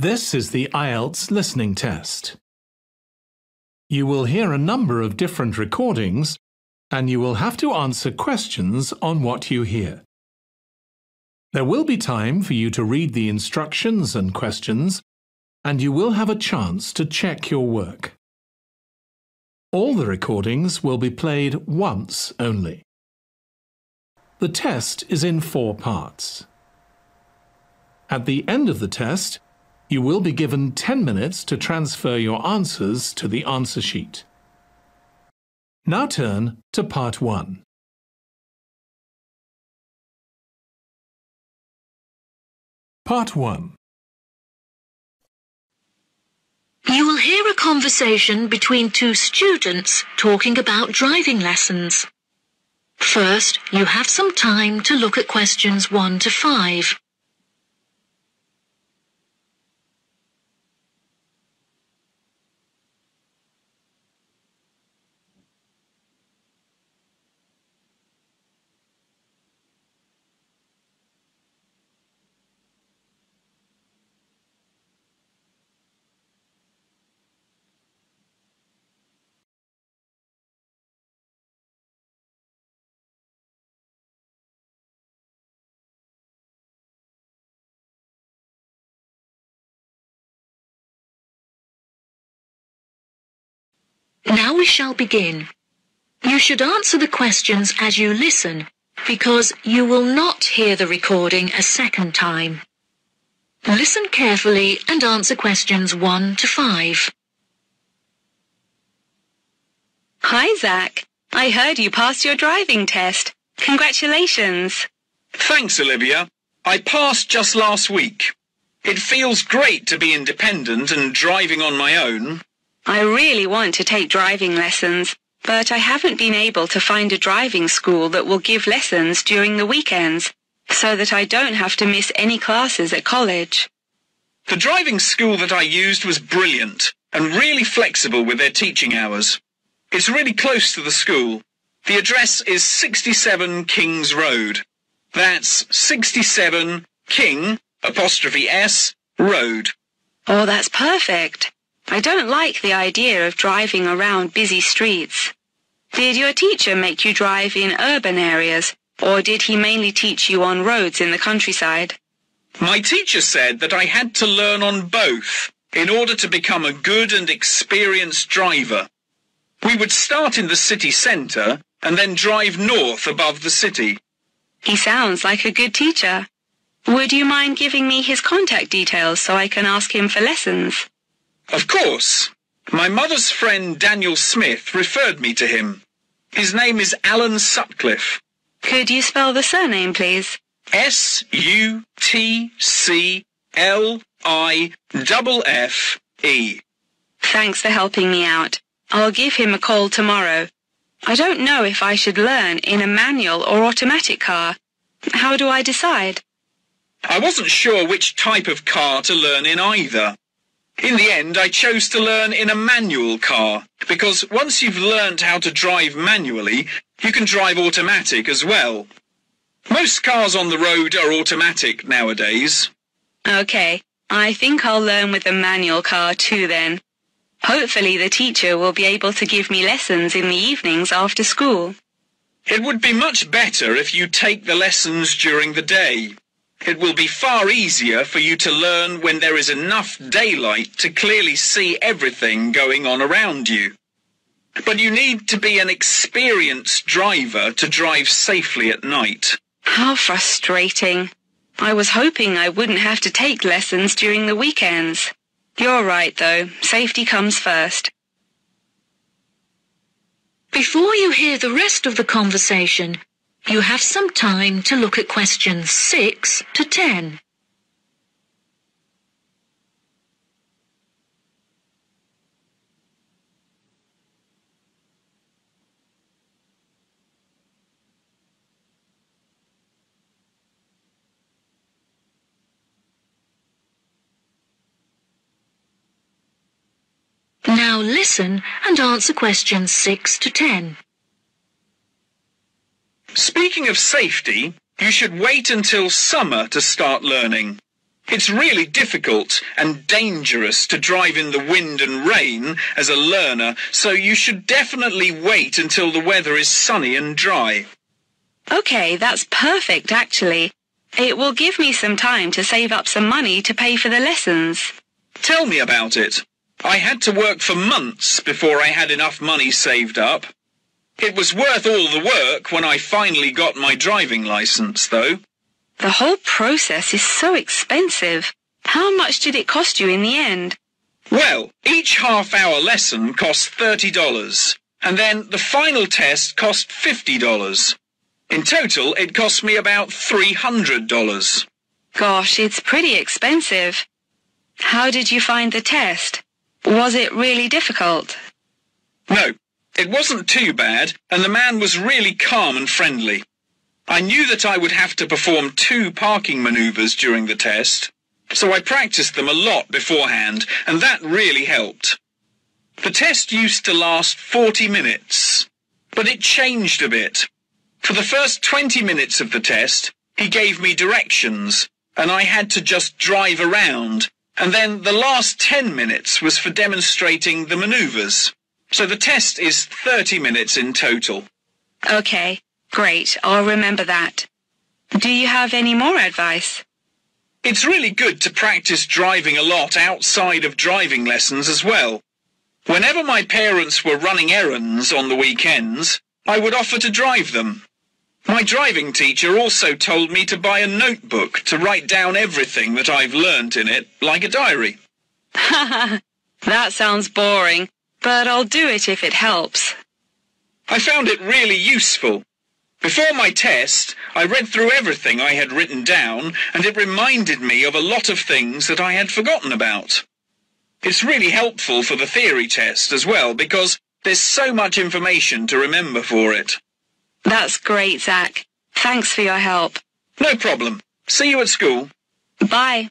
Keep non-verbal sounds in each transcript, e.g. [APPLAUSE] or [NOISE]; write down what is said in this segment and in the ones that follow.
This is the IELTS listening test. You will hear a number of different recordings and you will have to answer questions on what you hear. There will be time for you to read the instructions and questions and you will have a chance to check your work. All the recordings will be played once only. The test is in four parts. At the end of the test, you will be given 10 minutes to transfer your answers to the answer sheet. Now turn to part 1. Part 1 You will hear a conversation between two students talking about driving lessons. First, you have some time to look at questions 1 to 5. Now we shall begin. You should answer the questions as you listen, because you will not hear the recording a second time. Listen carefully and answer questions 1 to 5. Hi, Zach. I heard you passed your driving test. Congratulations. Thanks, Olivia. I passed just last week. It feels great to be independent and driving on my own. I really want to take driving lessons, but I haven't been able to find a driving school that will give lessons during the weekends, so that I don't have to miss any classes at college. The driving school that I used was brilliant and really flexible with their teaching hours. It's really close to the school. The address is 67 Kings Road. That's 67 King apostrophe S Road. Oh, that's perfect. I don't like the idea of driving around busy streets. Did your teacher make you drive in urban areas, or did he mainly teach you on roads in the countryside? My teacher said that I had to learn on both in order to become a good and experienced driver. We would start in the city centre and then drive north above the city. He sounds like a good teacher. Would you mind giving me his contact details so I can ask him for lessons? Of course. My mother's friend Daniel Smith referred me to him. His name is Alan Sutcliffe. Could you spell the surname, please? S-U-T-C-L-I-F-F-E. Thanks for helping me out. I'll give him a call tomorrow. I don't know if I should learn in a manual or automatic car. How do I decide? I wasn't sure which type of car to learn in either. In the end, I chose to learn in a manual car, because once you've learned how to drive manually, you can drive automatic as well. Most cars on the road are automatic nowadays. Okay, I think I'll learn with a manual car too then. Hopefully the teacher will be able to give me lessons in the evenings after school. It would be much better if you take the lessons during the day. It will be far easier for you to learn when there is enough daylight to clearly see everything going on around you. But you need to be an experienced driver to drive safely at night. How frustrating. I was hoping I wouldn't have to take lessons during the weekends. You're right, though. Safety comes first. Before you hear the rest of the conversation, you have some time to look at questions 6 to 10. Now listen and answer questions 6 to 10. Speaking of safety, you should wait until summer to start learning. It's really difficult and dangerous to drive in the wind and rain as a learner, so you should definitely wait until the weather is sunny and dry. Okay, that's perfect actually. It will give me some time to save up some money to pay for the lessons. Tell me about it. I had to work for months before I had enough money saved up. It was worth all the work when I finally got my driving license, though. The whole process is so expensive. How much did it cost you in the end? Well, each half-hour lesson cost $30, and then the final test cost $50. In total, it cost me about $300. Gosh, it's pretty expensive. How did you find the test? Was it really difficult? No, it wasn't too bad, and the man was really calm and friendly. I knew that I would have to perform two parking manoeuvres during the test, so I practiced them a lot beforehand, and that really helped. The test used to last 40 minutes, but it changed a bit. For the first 20 minutes of the test, he gave me directions, and I had to just drive around, and then the last 10 minutes was for demonstrating the manoeuvres. So the test is 30 minutes in total. Okay, great. I'll remember that. Do you have any more advice? It's really good to practice driving a lot outside of driving lessons as well. Whenever my parents were running errands on the weekends, I would offer to drive them. My driving teacher also told me to buy a notebook to write down everything that I've learnt in it, like a diary. [LAUGHS] that sounds boring, but I'll do it if it helps. I found it really useful. Before my test, I read through everything I had written down, and it reminded me of a lot of things that I had forgotten about. It's really helpful for the theory test as well, because there's so much information to remember for it. That's great, Zach. Thanks for your help. No problem. See you at school. Bye.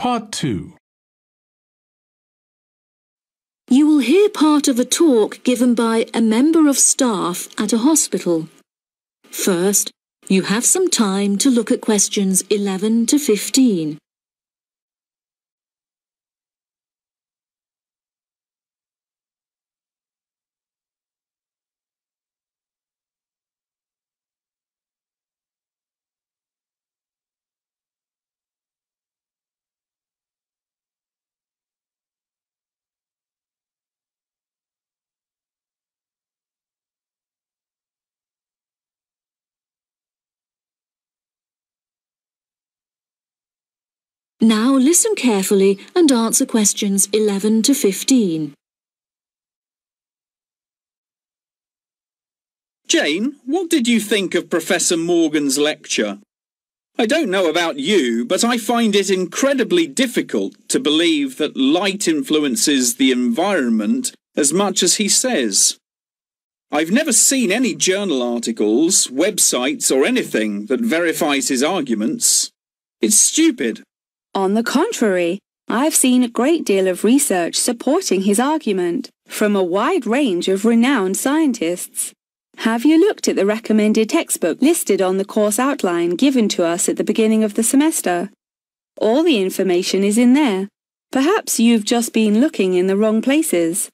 Part 2 You will hear part of a talk given by a member of staff at a hospital. First, you have some time to look at questions 11 to 15. Now listen carefully and answer questions 11 to 15. Jane, what did you think of Professor Morgan's lecture? I don't know about you, but I find it incredibly difficult to believe that light influences the environment as much as he says. I've never seen any journal articles, websites or anything that verifies his arguments. It's stupid. On the contrary, I've seen a great deal of research supporting his argument from a wide range of renowned scientists. Have you looked at the recommended textbook listed on the course outline given to us at the beginning of the semester? All the information is in there. Perhaps you've just been looking in the wrong places.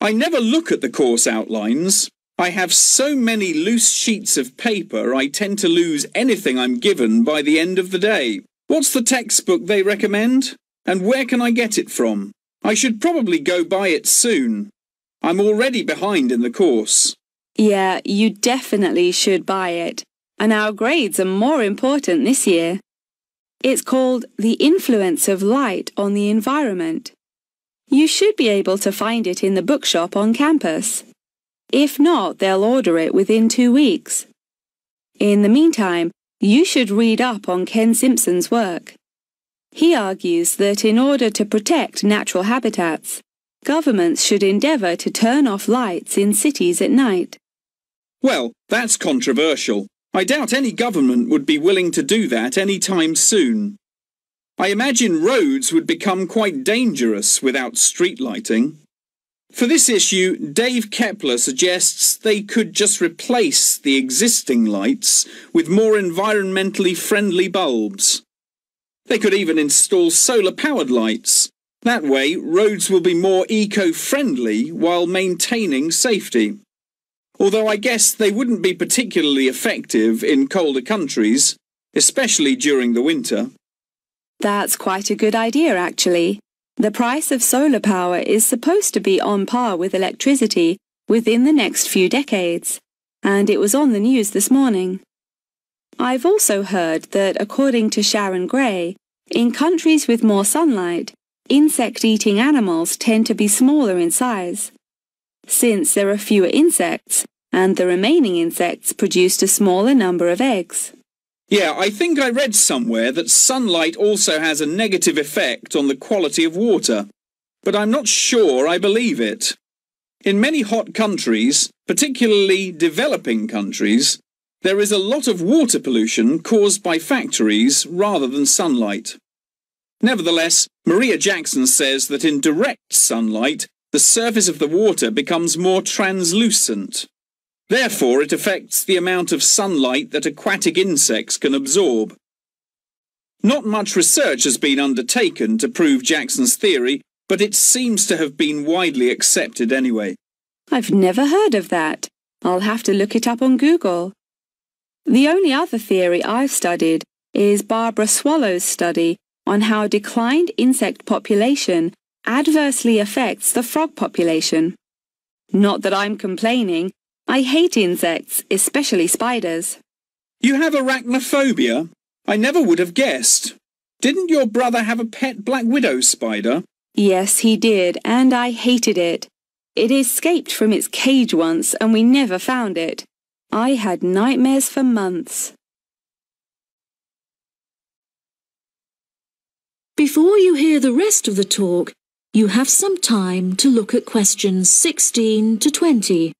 I never look at the course outlines. I have so many loose sheets of paper I tend to lose anything I'm given by the end of the day. What's the textbook they recommend? And where can I get it from? I should probably go buy it soon. I'm already behind in the course. Yeah, you definitely should buy it. And our grades are more important this year. It's called The Influence of Light on the Environment. You should be able to find it in the bookshop on campus. If not, they'll order it within two weeks. In the meantime, you should read up on Ken Simpson's work. He argues that in order to protect natural habitats, governments should endeavour to turn off lights in cities at night. Well, that's controversial. I doubt any government would be willing to do that any time soon. I imagine roads would become quite dangerous without street lighting. For this issue, Dave Kepler suggests they could just replace the existing lights with more environmentally friendly bulbs. They could even install solar-powered lights. That way, roads will be more eco-friendly while maintaining safety although I guess they wouldn't be particularly effective in colder countries, especially during the winter. That's quite a good idea, actually. The price of solar power is supposed to be on par with electricity within the next few decades, and it was on the news this morning. I've also heard that, according to Sharon Gray, in countries with more sunlight, insect-eating animals tend to be smaller in size. Since there are fewer insects, and the remaining insects produced a smaller number of eggs. Yeah, I think I read somewhere that sunlight also has a negative effect on the quality of water, but I'm not sure I believe it. In many hot countries, particularly developing countries, there is a lot of water pollution caused by factories rather than sunlight. Nevertheless, Maria Jackson says that in direct sunlight, the surface of the water becomes more translucent. Therefore, it affects the amount of sunlight that aquatic insects can absorb. Not much research has been undertaken to prove Jackson's theory, but it seems to have been widely accepted anyway. I've never heard of that. I'll have to look it up on Google. The only other theory I've studied is Barbara Swallow's study on how declined insect population adversely affects the frog population. Not that I'm complaining. I hate insects, especially spiders. You have arachnophobia? I never would have guessed. Didn't your brother have a pet black widow spider? Yes, he did, and I hated it. It escaped from its cage once, and we never found it. I had nightmares for months. Before you hear the rest of the talk, you have some time to look at questions 16 to 20.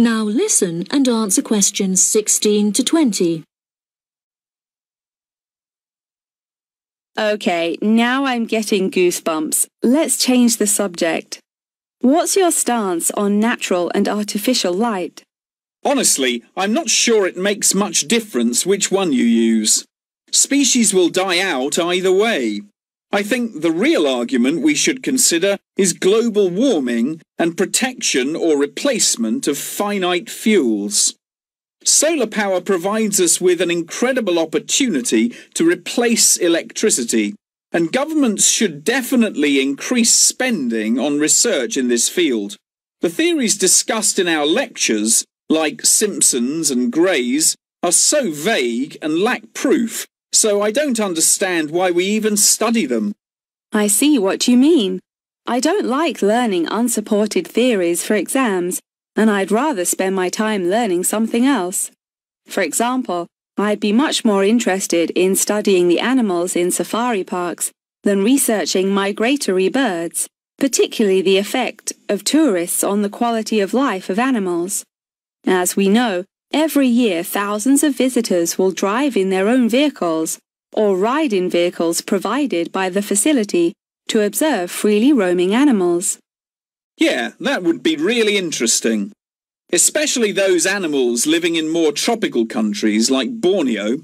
Now listen and answer questions 16 to 20. Okay, now I'm getting goosebumps. Let's change the subject. What's your stance on natural and artificial light? Honestly, I'm not sure it makes much difference which one you use. Species will die out either way. I think the real argument we should consider is global warming and protection or replacement of finite fuels. Solar power provides us with an incredible opportunity to replace electricity, and governments should definitely increase spending on research in this field. The theories discussed in our lectures, like Simpson's and Gray's, are so vague and lack proof, so I don't understand why we even study them. I see what you mean. I don't like learning unsupported theories for exams and I'd rather spend my time learning something else. For example, I'd be much more interested in studying the animals in safari parks than researching migratory birds, particularly the effect of tourists on the quality of life of animals. As we know, every year thousands of visitors will drive in their own vehicles or ride in vehicles provided by the facility to observe freely roaming animals. Yeah, that would be really interesting. Especially those animals living in more tropical countries like Borneo.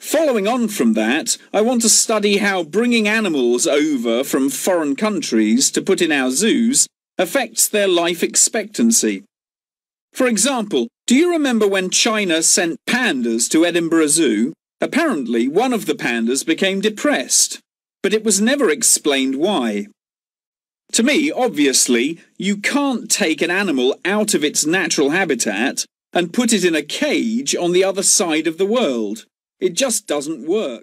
Following on from that, I want to study how bringing animals over from foreign countries to put in our zoos affects their life expectancy. For example, do you remember when China sent pandas to Edinburgh Zoo? Apparently, one of the pandas became depressed, but it was never explained why. To me, obviously, you can't take an animal out of its natural habitat and put it in a cage on the other side of the world. It just doesn't work.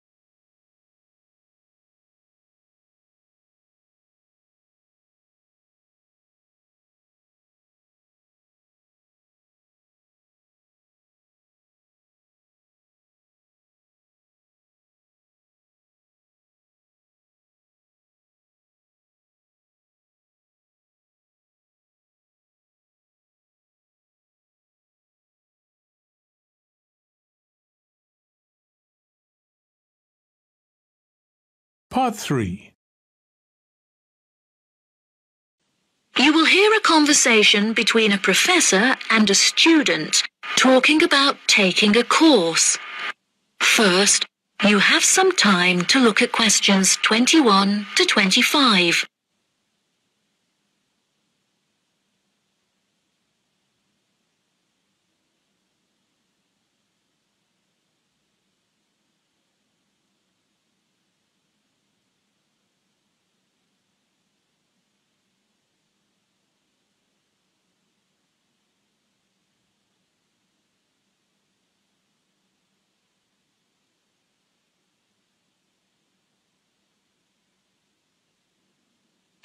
Part 3 You will hear a conversation between a professor and a student talking about taking a course. First, you have some time to look at questions 21 to 25.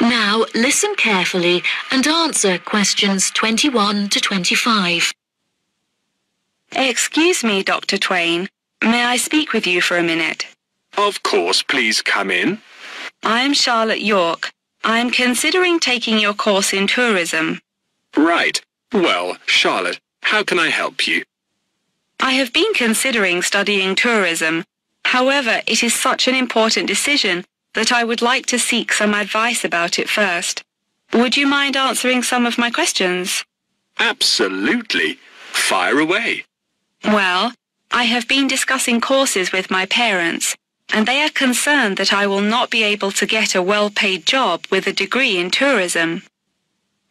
Now listen carefully and answer questions 21 to 25. Excuse me, Dr. Twain. May I speak with you for a minute? Of course, please come in. I'm Charlotte York. I'm considering taking your course in tourism. Right. Well, Charlotte, how can I help you? I have been considering studying tourism. However, it is such an important decision that I would like to seek some advice about it first. Would you mind answering some of my questions? Absolutely. Fire away. Well, I have been discussing courses with my parents, and they are concerned that I will not be able to get a well-paid job with a degree in tourism.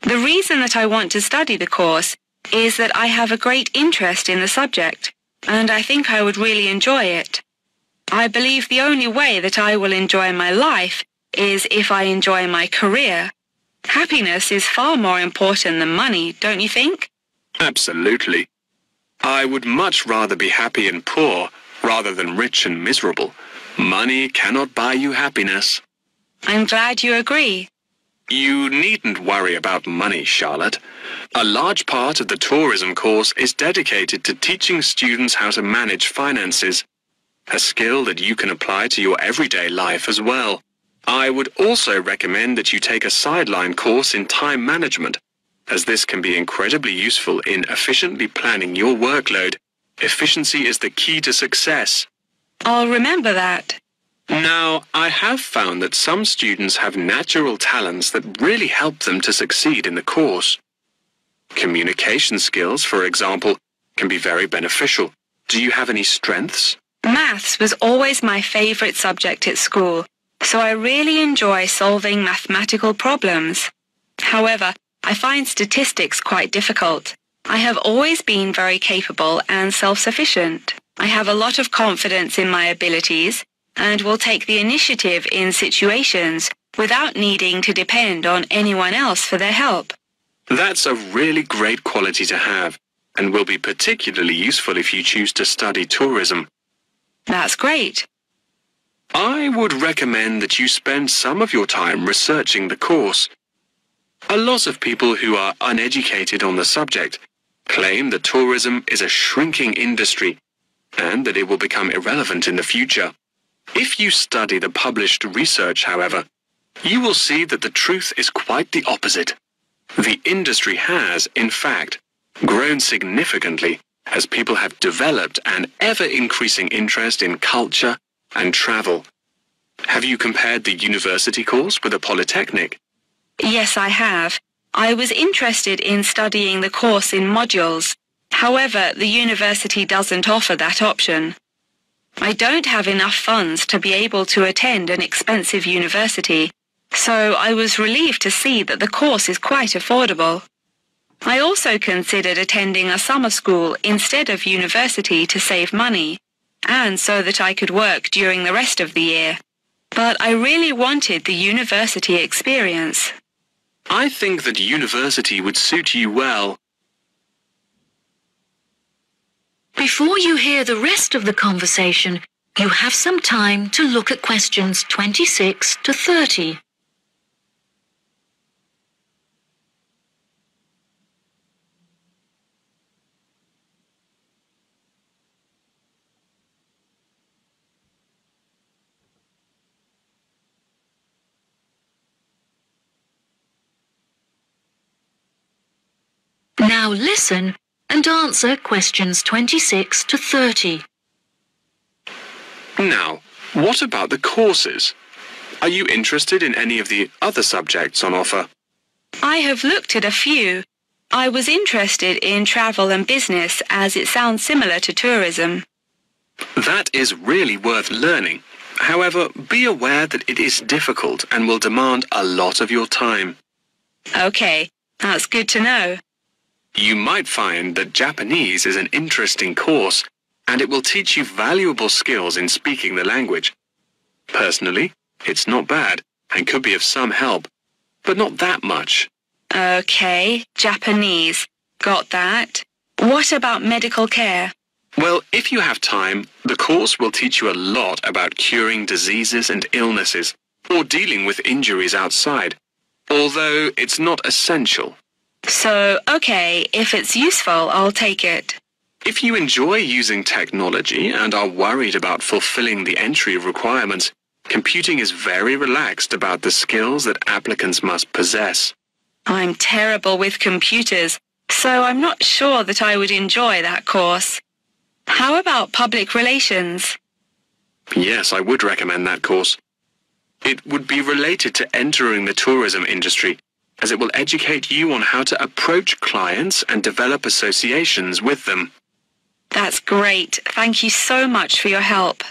The reason that I want to study the course is that I have a great interest in the subject, and I think I would really enjoy it. I believe the only way that I will enjoy my life is if I enjoy my career. Happiness is far more important than money, don't you think? Absolutely. I would much rather be happy and poor rather than rich and miserable. Money cannot buy you happiness. I'm glad you agree. You needn't worry about money, Charlotte. A large part of the tourism course is dedicated to teaching students how to manage finances a skill that you can apply to your everyday life as well. I would also recommend that you take a sideline course in time management, as this can be incredibly useful in efficiently planning your workload. Efficiency is the key to success. I'll remember that. Now, I have found that some students have natural talents that really help them to succeed in the course. Communication skills, for example, can be very beneficial. Do you have any strengths? Maths was always my favorite subject at school, so I really enjoy solving mathematical problems. However, I find statistics quite difficult. I have always been very capable and self-sufficient. I have a lot of confidence in my abilities and will take the initiative in situations without needing to depend on anyone else for their help. That's a really great quality to have and will be particularly useful if you choose to study tourism. That's great. I would recommend that you spend some of your time researching the course. A lot of people who are uneducated on the subject claim that tourism is a shrinking industry and that it will become irrelevant in the future. If you study the published research, however, you will see that the truth is quite the opposite. The industry has, in fact, grown significantly as people have developed an ever-increasing interest in culture and travel. Have you compared the university course with a polytechnic? Yes, I have. I was interested in studying the course in modules. However, the university doesn't offer that option. I don't have enough funds to be able to attend an expensive university, so I was relieved to see that the course is quite affordable. I also considered attending a summer school instead of university to save money, and so that I could work during the rest of the year. But I really wanted the university experience. I think that university would suit you well. Before you hear the rest of the conversation, you have some time to look at questions 26 to 30. Now listen and answer questions 26 to 30. Now, what about the courses? Are you interested in any of the other subjects on offer? I have looked at a few. I was interested in travel and business as it sounds similar to tourism. That is really worth learning. However, be aware that it is difficult and will demand a lot of your time. Okay, that's good to know. You might find that Japanese is an interesting course and it will teach you valuable skills in speaking the language. Personally, it's not bad and could be of some help, but not that much. Okay, Japanese. Got that. What about medical care? Well, if you have time, the course will teach you a lot about curing diseases and illnesses or dealing with injuries outside, although it's not essential. So, okay, if it's useful, I'll take it. If you enjoy using technology and are worried about fulfilling the entry requirements, computing is very relaxed about the skills that applicants must possess. I'm terrible with computers, so I'm not sure that I would enjoy that course. How about public relations? Yes, I would recommend that course. It would be related to entering the tourism industry as it will educate you on how to approach clients and develop associations with them. That's great. Thank you so much for your help.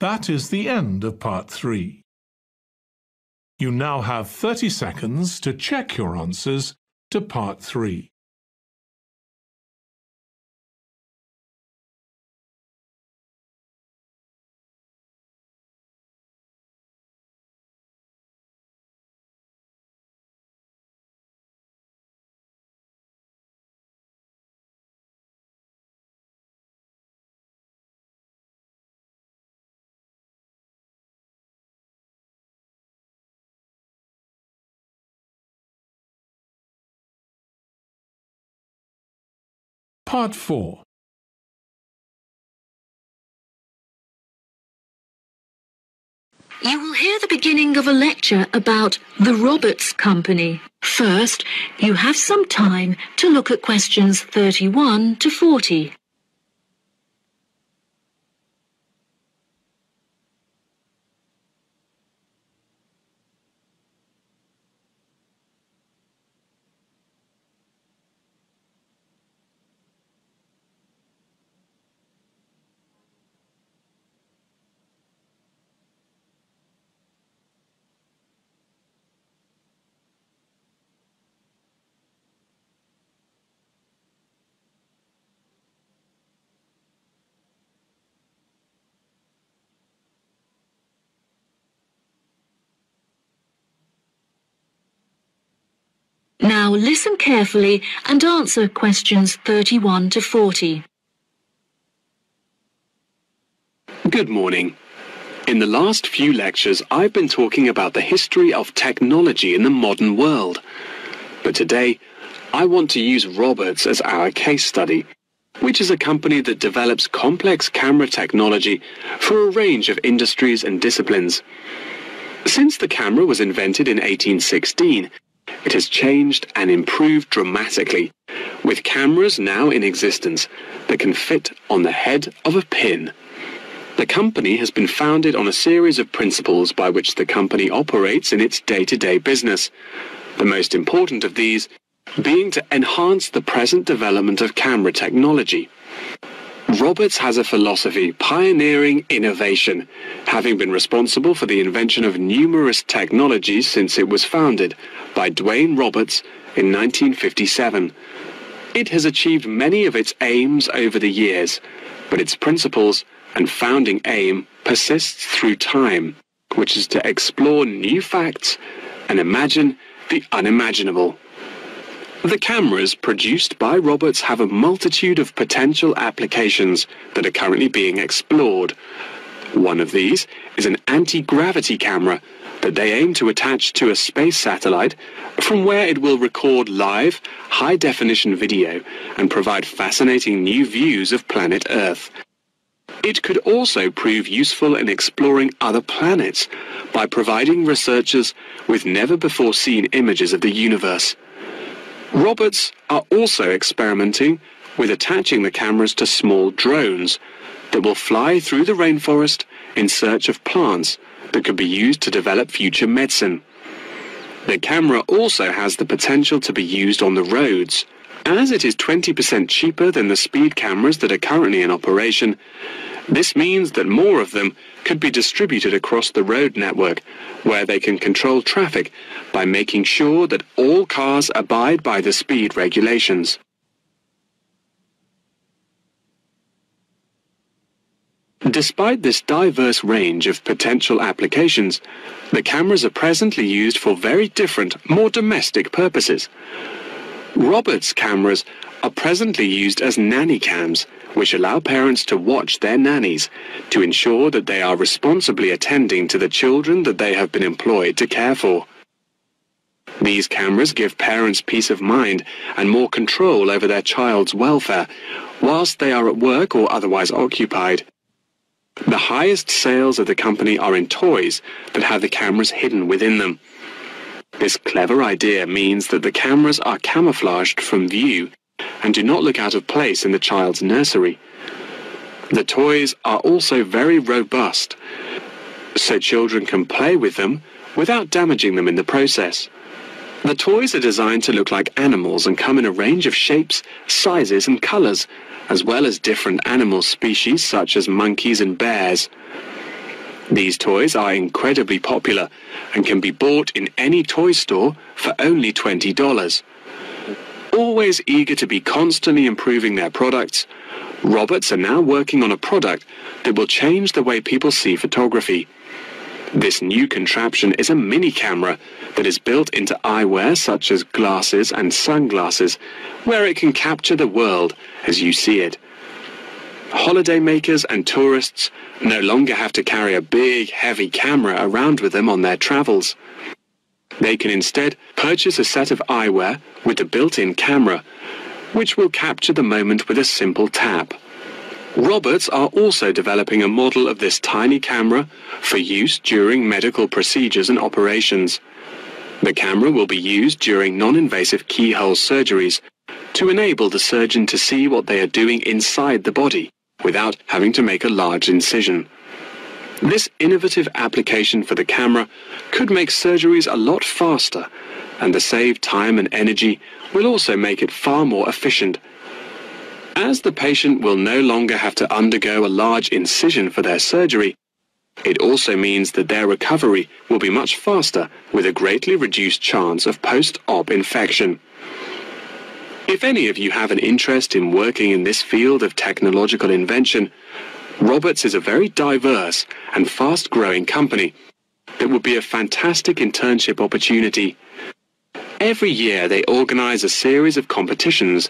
That is the end of part 3. You now have 30 seconds to check your answers to part 3. Part 4 You will hear the beginning of a lecture about the Roberts Company. First, you have some time to look at questions 31 to 40. Listen carefully and answer questions 31 to 40. Good morning. In the last few lectures, I've been talking about the history of technology in the modern world. But today, I want to use Roberts as our case study, which is a company that develops complex camera technology for a range of industries and disciplines. Since the camera was invented in 1816, it has changed and improved dramatically, with cameras now in existence that can fit on the head of a pin. The company has been founded on a series of principles by which the company operates in its day-to-day business. The most important of these being to enhance the present development of camera technology. Roberts has a philosophy pioneering innovation, having been responsible for the invention of numerous technologies since it was founded by Dwayne Roberts in 1957. It has achieved many of its aims over the years, but its principles and founding aim persists through time, which is to explore new facts and imagine the unimaginable. The cameras produced by Roberts have a multitude of potential applications that are currently being explored. One of these is an anti-gravity camera that they aim to attach to a space satellite from where it will record live, high-definition video and provide fascinating new views of planet Earth. It could also prove useful in exploring other planets by providing researchers with never-before-seen images of the universe. Roberts are also experimenting with attaching the cameras to small drones that will fly through the rainforest in search of plants that could be used to develop future medicine. The camera also has the potential to be used on the roads. As it is 20% cheaper than the speed cameras that are currently in operation, this means that more of them could be distributed across the road network, where they can control traffic by making sure that all cars abide by the speed regulations. Despite this diverse range of potential applications, the cameras are presently used for very different, more domestic purposes. Roberts cameras are presently used as nanny cams, which allow parents to watch their nannies to ensure that they are responsibly attending to the children that they have been employed to care for. These cameras give parents peace of mind and more control over their child's welfare whilst they are at work or otherwise occupied. The highest sales of the company are in toys that have the cameras hidden within them. This clever idea means that the cameras are camouflaged from view and do not look out of place in the child's nursery. The toys are also very robust, so children can play with them without damaging them in the process. The toys are designed to look like animals and come in a range of shapes, sizes and colors, as well as different animal species such as monkeys and bears. These toys are incredibly popular and can be bought in any toy store for only $20 always eager to be constantly improving their products, Roberts are now working on a product that will change the way people see photography. This new contraption is a mini camera that is built into eyewear such as glasses and sunglasses, where it can capture the world as you see it. Holidaymakers and tourists no longer have to carry a big, heavy camera around with them on their travels. They can instead purchase a set of eyewear with a built-in camera, which will capture the moment with a simple tap. Roberts are also developing a model of this tiny camera for use during medical procedures and operations. The camera will be used during non-invasive keyhole surgeries to enable the surgeon to see what they are doing inside the body without having to make a large incision. This innovative application for the camera could make surgeries a lot faster, and the saved time and energy will also make it far more efficient. As the patient will no longer have to undergo a large incision for their surgery, it also means that their recovery will be much faster with a greatly reduced chance of post-op infection. If any of you have an interest in working in this field of technological invention, Roberts is a very diverse and fast-growing company that would be a fantastic internship opportunity. Every year they organise a series of competitions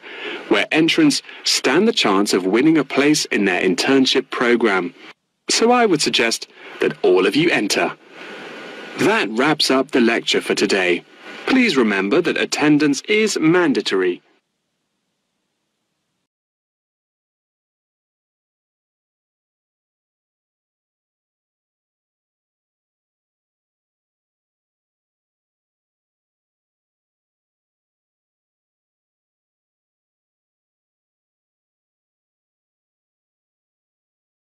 where entrants stand the chance of winning a place in their internship programme. So I would suggest that all of you enter. That wraps up the lecture for today. Please remember that attendance is mandatory.